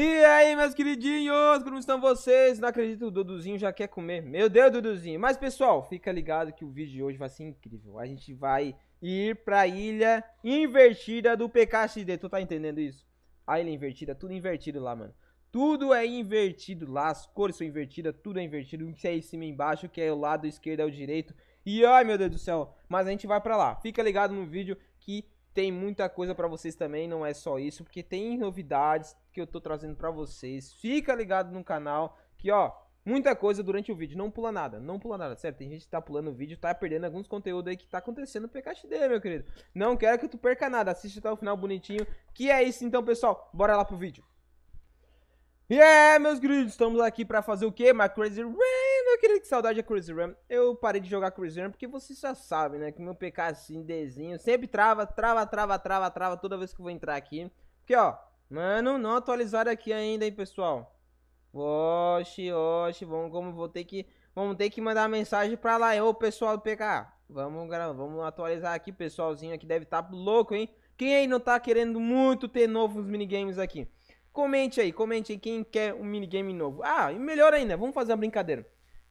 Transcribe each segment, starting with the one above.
E aí, meus queridinhos, como estão vocês? Não acredito, o Duduzinho já quer comer. Meu Deus, Duduzinho. Mas, pessoal, fica ligado que o vídeo de hoje vai ser incrível. A gente vai ir pra ilha invertida do PKXD. Tu tá entendendo isso? A ilha invertida, tudo invertido lá, mano. Tudo é invertido lá, as cores são invertidas, tudo é invertido. O que é em cima e embaixo, o que é o lado esquerdo é o direito. E ai, meu Deus do céu. Mas a gente vai pra lá. Fica ligado no vídeo que tem muita coisa para vocês também, não é só isso, porque tem novidades que eu tô trazendo para vocês. Fica ligado no canal, que ó, muita coisa durante o vídeo, não pula nada, não pula nada, certo? Tem gente que tá pulando o vídeo, tá perdendo alguns conteúdos aí que tá acontecendo no PKXD, meu querido. Não quero que tu perca nada, assiste até o final bonitinho, que é isso então, pessoal. Bora lá pro vídeo. E yeah, é, meus queridos, estamos aqui pra fazer o quê? My Crazy Rain, meu querido, que saudade da Crazy Ram. Eu parei de jogar Crazy Ram porque vocês já sabem, né? Que meu PK assim, desenho, sempre trava, trava, trava, trava, trava toda vez que eu vou entrar aqui. Porque, ó, mano, não atualizaram aqui ainda, hein, pessoal. Oxe, oxe, vamos, como vou ter que, vamos ter que mandar mensagem pra lá, ô pessoal do PK. Vamos, vamos atualizar aqui, pessoalzinho aqui deve estar tá louco, hein? Quem aí não tá querendo muito ter novos minigames aqui? Comente aí, comente aí quem quer um minigame novo. Ah, e melhor ainda, vamos fazer uma brincadeira.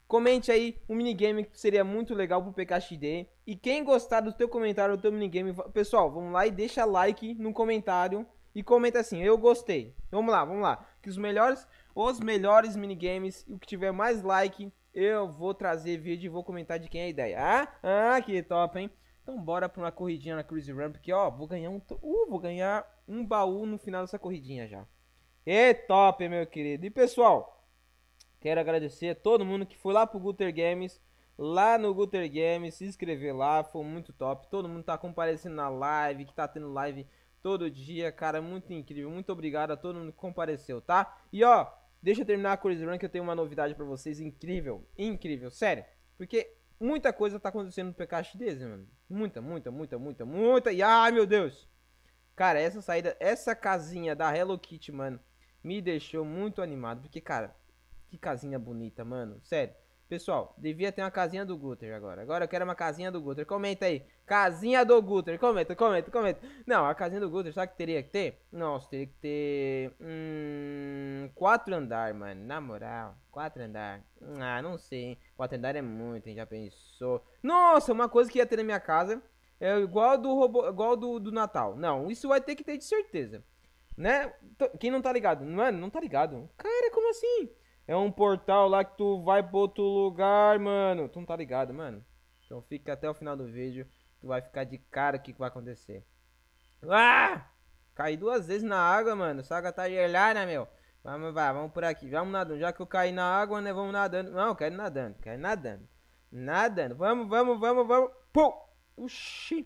Comente aí um minigame que seria muito legal pro PKXD. E quem gostar do teu comentário, do teu minigame, pessoal, vamos lá e deixa like no comentário e comenta assim, eu gostei. Vamos lá, vamos lá. Que os melhores, os melhores minigames, o que tiver mais like, eu vou trazer vídeo e vou comentar de quem é a ideia. Ah, ah que top, hein? Então bora pra uma corridinha na Cruise Run, porque ó, vou ganhar um, uh, vou ganhar um baú no final dessa corridinha já. E top, meu querido. E pessoal, quero agradecer a todo mundo que foi lá pro Guter Games, lá no Guter Games, se inscrever lá, foi muito top. Todo mundo tá comparecendo na live, que tá tendo live todo dia, cara, muito incrível. Muito obrigado a todo mundo que compareceu, tá? E ó, deixa eu terminar a Crazy Run que eu tenho uma novidade para vocês incrível, incrível, sério. Porque muita coisa tá acontecendo no PKXD, mano. Muita, muita, muita, muita, muita. E ai, meu Deus. Cara, essa saída, essa casinha da Hello Kitty, mano me deixou muito animado. Porque, cara, que casinha bonita, mano. Sério. Pessoal, devia ter uma casinha do Guter agora. Agora eu quero uma casinha do Guter. Comenta aí. Casinha do Guter. Comenta, comenta, comenta. Não, a casinha do Guter, sabe que teria que ter? Nossa, teria que ter. Hum, quatro andar, mano. Na moral, quatro andar. Ah, não sei, hein? Quatro andar é muito, hein? Já pensou? Nossa, uma coisa que ia ter na minha casa é igual do robô, igual do, do Natal. Não, isso vai ter que ter de certeza. Né? Quem não tá ligado? Mano, não tá ligado. Cara, como assim? É um portal lá que tu vai pra outro lugar, mano. Tu não tá ligado, mano? Então fica até o final do vídeo. Tu vai ficar de cara o que, que vai acontecer. Ah! Caí duas vezes na água, mano. Essa água tá gelada, meu. Vamos, vai, vamos por aqui. Vamos nadando. Já que eu caí na água, né? Vamos nadando. Não, quero nadando. Quero nadando. Nadando. Vamos, vamos, vamos, vamos. Pum! Oxi.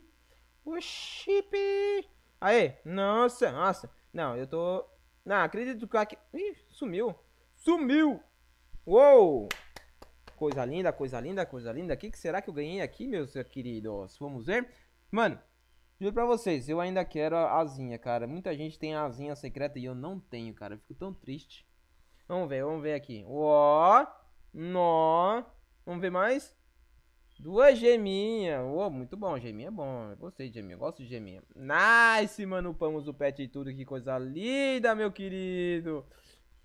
Oxi, pi. Aê. Nossa, nossa. Não, eu tô... Não, acredito que. Ih, sumiu. Sumiu! Uou! Coisa linda, coisa linda, coisa linda. O que, que será que eu ganhei aqui, meus queridos? Vamos ver. Mano, juro pra vocês, eu ainda quero a asinha, cara. Muita gente tem a asinha secreta e eu não tenho, cara. Eu fico tão triste. Vamos ver, vamos ver aqui. Ó, nó. Vamos ver mais. Duas geminhas. Oh, muito bom, geminha é bom. Eu gostei de geminha, gosto de geminha. Nice, mano. Upamos o pet e tudo. Que coisa linda, meu querido.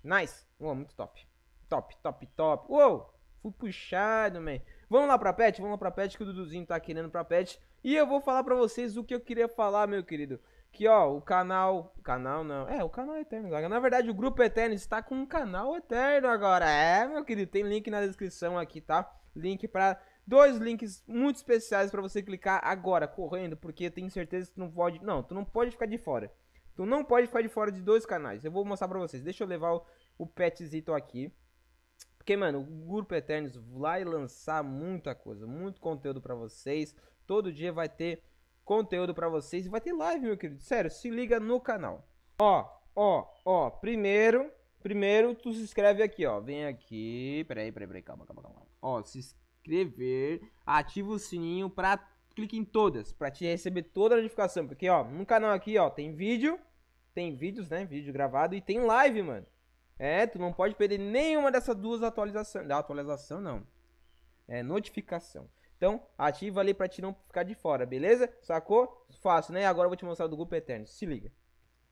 Nice. Oh, muito top. Top, top, top. Uou, fui puxado, man. Vamos lá pra pet? Vamos lá pra pet que o Duduzinho tá querendo pra pet. E eu vou falar pra vocês o que eu queria falar, meu querido. Que, ó, o canal... Canal não. É, o canal é Eterno. Na verdade, o Grupo Eterno está com um canal Eterno agora. É, meu querido. Tem link na descrição aqui, tá? Link pra dois links muito especiais para você clicar agora, correndo, porque eu tenho certeza que tu não pode, não, tu não pode ficar de fora. Tu não pode ficar de fora de dois canais. Eu vou mostrar para vocês. Deixa eu levar o, o petzito aqui. Porque, mano, o Grupo Eternos vai lançar muita coisa, muito conteúdo para vocês. Todo dia vai ter conteúdo para vocês e vai ter live, meu querido. Sério, se liga no canal. Ó, ó, ó, primeiro, primeiro tu se inscreve aqui, ó. Vem aqui, peraí, peraí, peraí, calma, calma, calma. Ó, se inscreve inscrever, ativa o sininho para clique em todas, para te receber toda a notificação, porque ó, no canal aqui, ó, tem vídeo, tem vídeos, né, vídeo gravado e tem live, mano. É, tu não pode perder nenhuma dessas duas atualizações, da atualização não. É notificação. Então, ativa ali para te não ficar de fora, beleza? Sacou? Fácil, né? Agora eu vou te mostrar do grupo Eterno. Se liga.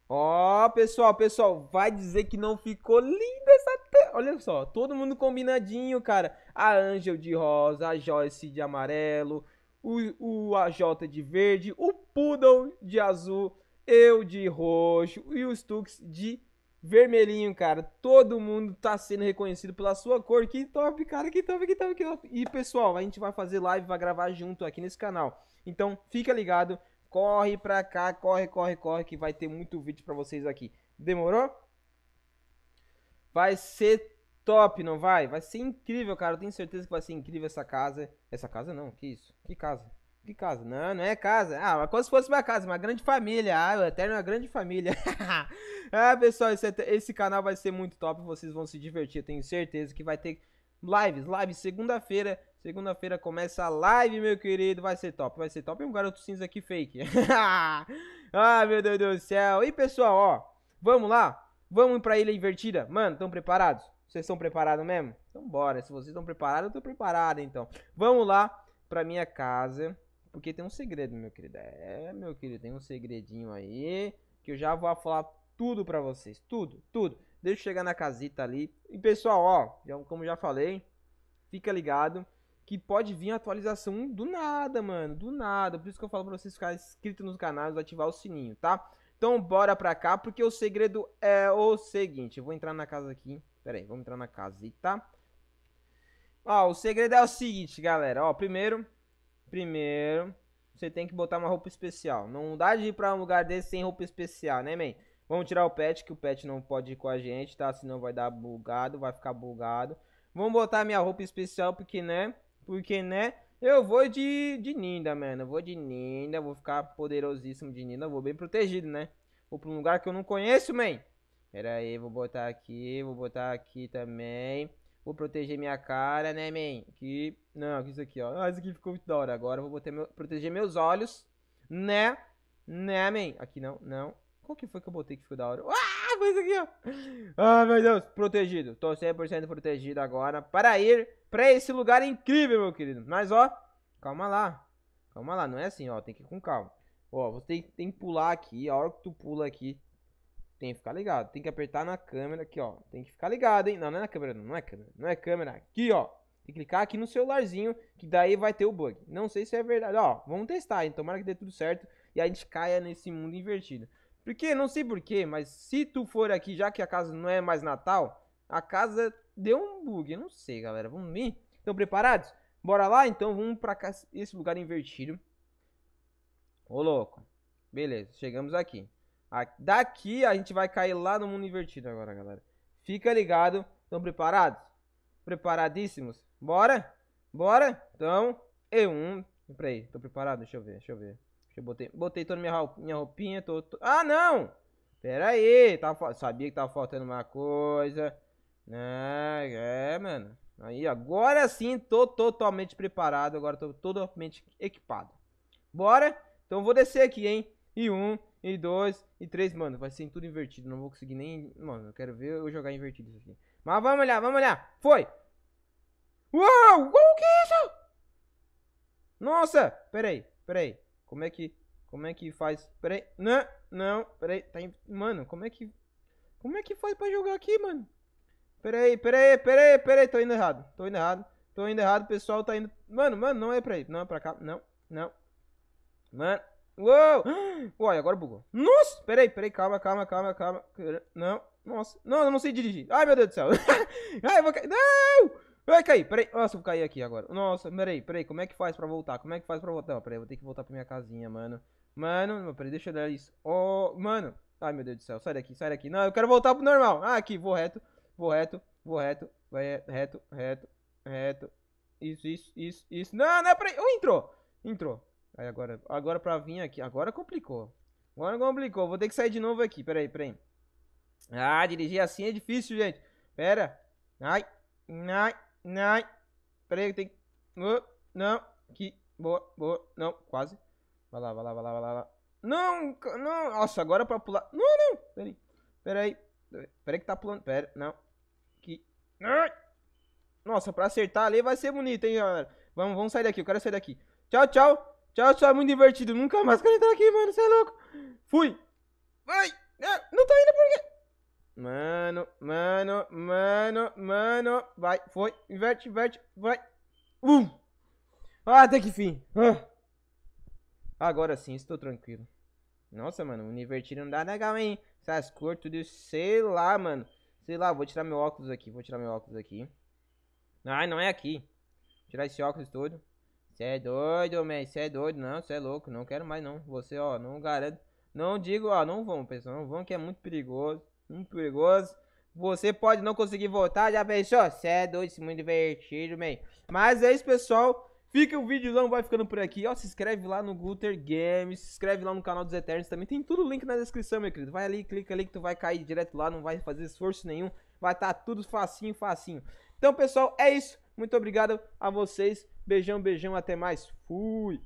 Ó, pessoal, pessoal, vai dizer que não ficou linda essa tela. Olha só, todo mundo combinadinho, cara. A Angel de rosa, a Joyce de amarelo, o, o AJ de verde, o Poodle de azul, eu de roxo e o Stux de vermelhinho, cara. Todo mundo tá sendo reconhecido pela sua cor. Que top, cara, que top, que top, que top. E, pessoal, a gente vai fazer live, vai gravar junto aqui nesse canal. Então, fica ligado. Corre pra cá, corre, corre, corre, que vai ter muito vídeo pra vocês aqui. Demorou? Vai ser top, não vai? Vai ser incrível, cara. Eu tenho certeza que vai ser incrível essa casa. Essa casa não, que isso? Que casa? Que casa? Não, não é casa. Ah, mas como se fosse uma casa, uma grande família. Ah, o Eterno é uma grande família. ah, pessoal, esse, esse canal vai ser muito top. Vocês vão se divertir. Tenho certeza que vai ter lives, lives segunda-feira Segunda-feira começa a live, meu querido. Vai ser top, vai ser top. E um garoto cinza aqui fake. ah, meu Deus do céu. E pessoal, ó, vamos lá? Vamos pra ilha invertida? Mano, estão preparados? Vocês estão preparados mesmo? Então bora. Se vocês estão preparados, eu tô preparado então. Vamos lá pra minha casa. Porque tem um segredo, meu querido. É, meu querido, tem um segredinho aí. Que eu já vou falar tudo pra vocês. Tudo, tudo. Deixa eu chegar na casita ali. E pessoal, ó, como já falei, fica ligado que pode vir atualização do nada, mano, do nada. Por isso que eu falo pra vocês ficarem inscritos nos canais ativar o sininho, tá? Então bora pra cá, porque o segredo é o seguinte. Eu vou entrar na casa aqui. Pera aí, vamos entrar na casita. Ó, o segredo é o seguinte, galera. Ó, primeiro, primeiro, você tem que botar uma roupa especial. Não dá de ir pra um lugar desse sem roupa especial, né, man? Vamos tirar o pet, que o pet não pode ir com a gente, tá? Senão vai dar bugado, vai ficar bugado. Vamos botar minha roupa especial, porque, né? Porque, né? Eu vou de, de Ninda, mano. Eu vou de Ninda. Vou ficar poderosíssimo de Ninda. Vou bem protegido, né? Vou pra um lugar que eu não conheço, man. Pera aí, vou botar aqui. Vou botar aqui também. Vou proteger minha cara, né, man? Aqui. Não, isso aqui, ó. Ah, isso aqui ficou muito da hora. Agora vou meu, proteger meus olhos. Né? Né, man? Aqui não, não. Qual que foi que eu botei que ficou da hora? Ah, foi isso aqui, ó. Ah, meu Deus. Protegido. Tô 100% protegido agora. Para ir pra esse lugar incrível, meu querido. Mas, ó, calma lá. Calma lá, não é assim, ó. Tem que ir com calma. Ó, você tem, tem que pular aqui. A hora que tu pula aqui, tem que ficar ligado. Tem que apertar na câmera aqui, ó. Tem que ficar ligado, hein? Não, não é na câmera, não. Não é câmera. Não é câmera. Aqui, ó. Tem que clicar aqui no celularzinho, que daí vai ter o bug. Não sei se é verdade. Ó, vamos testar, hein? Tomara que dê tudo certo e a gente caia nesse mundo invertido. Porque, não sei porquê, mas se tu for aqui, já que a casa não é mais Natal, a casa deu um bug, eu não sei, galera. Vamos vir? Estão preparados? Bora lá? Então vamos pra esse lugar invertido. Ô, louco. Beleza, chegamos aqui. Daqui a gente vai cair lá no mundo invertido agora, galera. Fica ligado. Estão preparados? Preparadíssimos? Bora? Bora? Então, eu um. Peraí, tô preparado? Deixa eu ver, deixa eu ver. Deixa eu botei, botei toda minha, roupinha. Tô, tô... Ah, não! Pera aí, tava, sabia que tava faltando uma coisa. É, é, mano. Aí, agora sim, tô totalmente preparado. Agora tô totalmente equipado. Bora? Então vou descer aqui, hein? E um, e dois, e três. Mano, vai ser tudo invertido. Não vou conseguir nem... Mano, eu quero ver eu jogar invertido isso aqui. Mas vamos olhar, vamos olhar. Foi! Uou! Uou, que é isso? Nossa! Peraí, peraí. Como é que... Como é que faz? Peraí. Não, não. Peraí. Tá in... Mano, como é que... Como é que faz pra jogar aqui, mano? Peraí, peraí, peraí, peraí, tô indo errado. Tô indo errado. Tô indo errado, pessoal tá indo. Mano, mano, não é pra ir. Não é pra cá. Não, não. Mano. Uou! Uai, agora bugou. Nossa! Peraí, peraí, calma, calma, calma, calma. Não, nossa. Não, eu não sei dirigir. Ai, meu Deus do céu. Ai, eu vou cair. Não! Vai cair, peraí. Nossa, eu vou cair aqui agora. Nossa, peraí, peraí. Como é que faz pra voltar? Como é que faz pra voltar? Não, peraí, vou ter que voltar pra minha casinha, mano. Mano, peraí, deixa eu dar isso. Oh, mano. Ai, meu Deus do céu. Sai daqui, sai daqui. Não, eu quero voltar pro normal. Ah, aqui, vou reto. Vou reto, vou reto, vai reto, reto, reto. Isso, isso, isso, isso. Não, não é pra. Oh, entrou! Entrou. Aí agora, agora pra vir aqui. Agora complicou. Agora complicou. Vou ter que sair de novo aqui. Pera aí, pera aí. Ah, dirigir assim é difícil, gente. Pera. Ai, ai, ai. Pera aí, tem que. Oh, não. Aqui. Boa, boa. Não, quase. Vai lá, vai lá, vai lá, vai lá. Não, não. Nossa, agora pra pular. Não, não. Pera aí. Pera aí. Pera aí que tá pulando. Pera, não. Nossa, pra acertar ali vai ser bonito, hein, galera. Vamos, vamos sair daqui, eu quero sair daqui. Tchau, tchau. Tchau, tchau, é muito divertido. Nunca mais quero entrar aqui, mano, você é louco. Fui. Vai. Ah, Não tô indo por quê? Mano, mano, mano, mano. Vai, foi. Inverte, inverte, vai. Uh! Ah, até que fim. Ah. Agora sim, estou tranquilo. Nossa, mano, o invertido não dá legal, hein? Essas cores, tudo isso, sei lá, mano. Sei lá, vou tirar meu óculos aqui, vou tirar meu óculos aqui. Ai, não é aqui. Vou tirar esse óculos todo. Você é doido, man, você é doido. Não, você é louco, não quero mais não. Você, ó, não garanto. Não digo, ó, não vão, pessoal, não vão que é muito perigoso. Muito perigoso. Você pode não conseguir voltar, já pensou? Você é doido, é muito divertido, man. Mas é isso, pessoal. Fica o vídeozão, vai ficando por aqui. Ó, se inscreve lá no Guter Games, se inscreve lá no canal dos Eternos. Também tem tudo link na descrição, meu querido. Vai ali, clica ali que tu vai cair direto lá, não vai fazer esforço nenhum. Vai estar tá tudo facinho, facinho. Então, pessoal, é isso. Muito obrigado a vocês. Beijão, beijão, até mais. Fui.